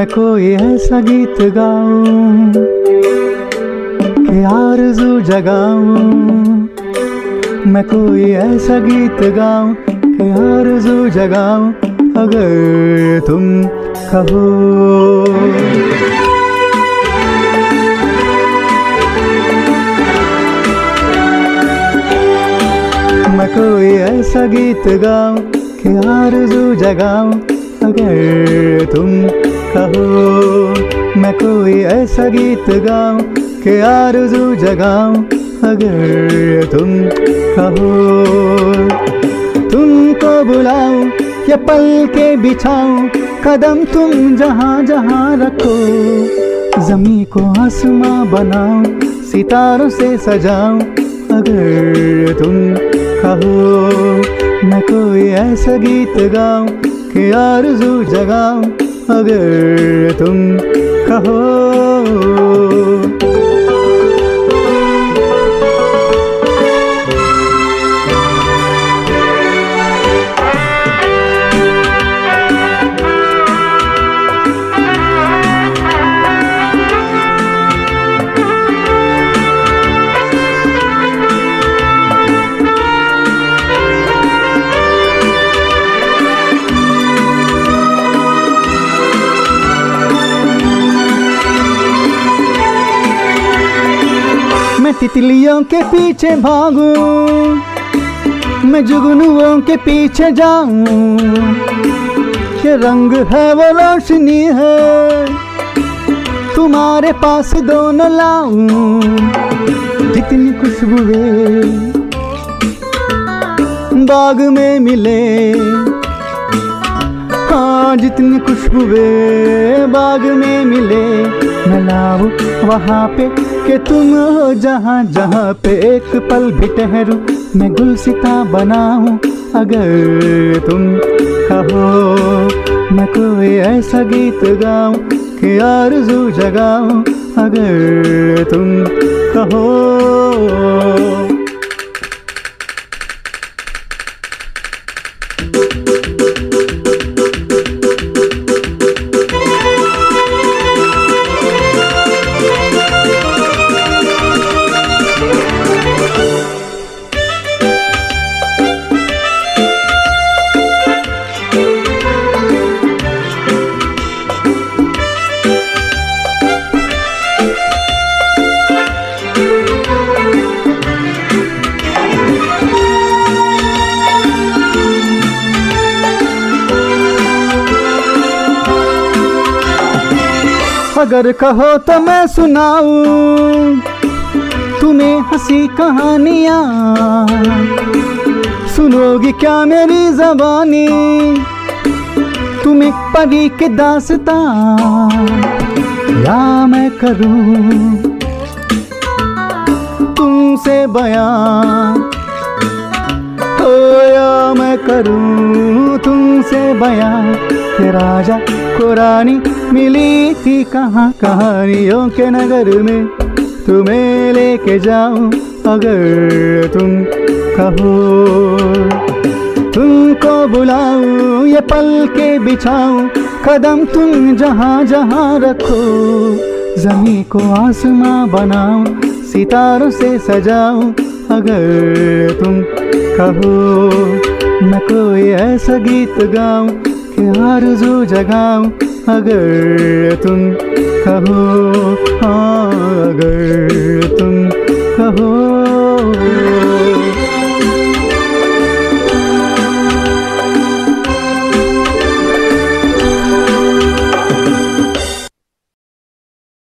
मैं कोई ऐसा गीत गाऊं कि आरज़ू जगाऊं। मैं कोई ऐसा गीत गाऊं कि आरज़ू जगाऊं, अगर तुम कहो। मैं कोई ऐसा गीत गाऊं कि आरज़ू जगाऊं, अगर तुम कहो, मैं कोई ऐसा गीत गाऊं कि आरज़ू जगाऊं। अगर तुम कहो, तुमको बुलाऊं या पल के बिछाऊं, कदम तुम जहाँ जहाँ रखो। जमी को आसमां बनाऊँ, सितारों से सजाऊं। अगर तुम कहो, मैं कोई ऐसा गीत गाऊं कि आरज़ू जगाऊं। अगर तुम कहो। तितलियों के पीछे भागूं, मैं जुगनुओं के पीछे जाऊँ। ये रंग है, वो रोशनी है, तुम्हारे पास दोनों लाऊं। जितनी खुशबुएँ बाग में मिले हाँ जितनी खुशबुएँ बाग में मिले। मैं लाऊं वहाँ पे कि तुम हो जहाँ जहाँ पे एक पल भी ठहरू, मैं गुलसिता बनाऊँ। अगर तुम कहो, मैं कोई ऐसा गीत गाऊं कि आरज़ू जगाऊं। अगर तुम कहो अगर कहो तो मैं सुनाऊं। तुम्हें हँसी कहानियाँ। सुनोगी क्या मेरी जबानी? तुम्हें परी के दासता। या मैं करूँ? तुमसे बयां। हो या मैं करूँ? तुमसे बयां। कि राजा को रानी मिली थी कहाँ कहानियों के नगर में? तुम्हें लेके जाऊँ अगर तुम कहो। तुमको बुलाऊं, ये पल के बिछाऊं, कदम तुम जहाँ जहाँ रखो। जमी को आसमां बनाऊँ, सितारों से सजाऊं, अगर तुम कहो। मैं कोई ऐसा गीत गाऊं आरज़ू जगाऊं अगर तुम कहो हाँ अगर तुम कहो।